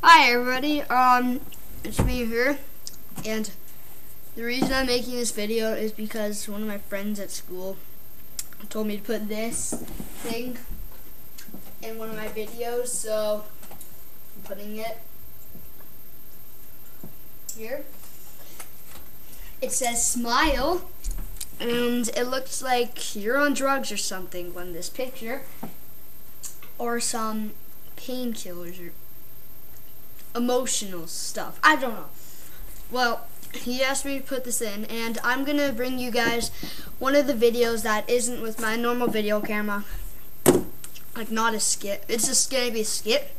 Hi everybody, um, it's me here, and the reason I'm making this video is because one of my friends at school told me to put this thing in one of my videos, so I'm putting it here. It says smile, and it looks like you're on drugs or something when this picture, or some painkillers or emotional stuff. I don't know. Well, he asked me to put this in, and I'm going to bring you guys one of the videos that isn't with my normal video camera. Like, not a skit. It's just going to be a skit,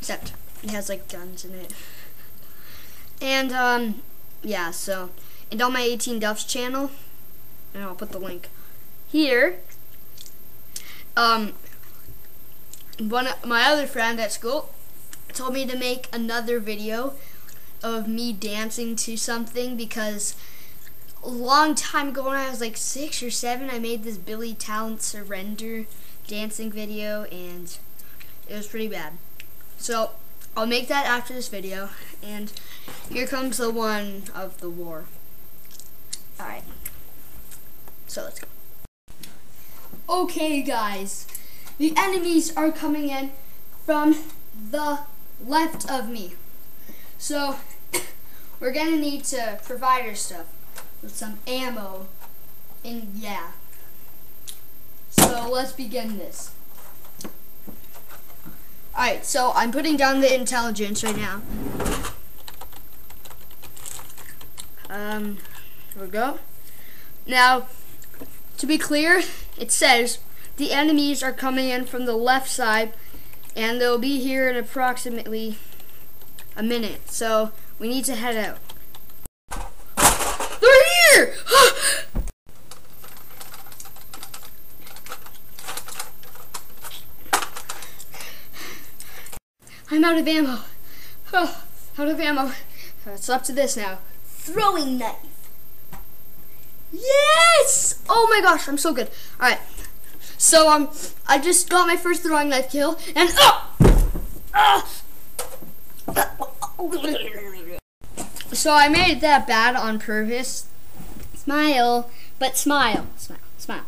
except it has, like, guns in it. And, um, yeah, so, and on my 18 Duffs channel, and I'll put the link here, um, one my other friend at school told me to make another video of me dancing to something because a long time ago when I was like six or seven, I made this Billy Talent Surrender dancing video and it was pretty bad. So I'll make that after this video and here comes the one of the war. Alright, so let's go. Okay guys, the enemies are coming in from the left of me. So we're gonna need to provide our stuff with some ammo and yeah. So let's begin this. Alright, so I'm putting down the intelligence right now. Um, here we go. Now, to be clear, it says the enemies are coming in from the left side and they'll be here in approximately a minute. So we need to head out. They're here! I'm out of ammo. Oh, out of ammo. It's up to this now. Throwing knife. Yes! Oh my gosh, I'm so good. All right. So um, I just got my first throwing knife kill, and oh, so I made that bad on purpose. Smile, but smile, smile, smile,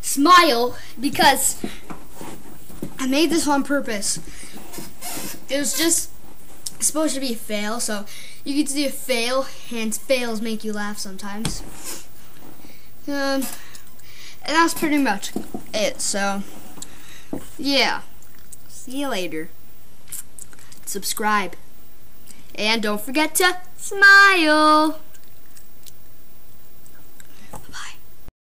smile, because I made this on purpose. It was just supposed to be a fail, so you get to do a fail, and fails make you laugh sometimes. Um. And that's pretty much it. So, yeah. See you later. Subscribe. And don't forget to smile.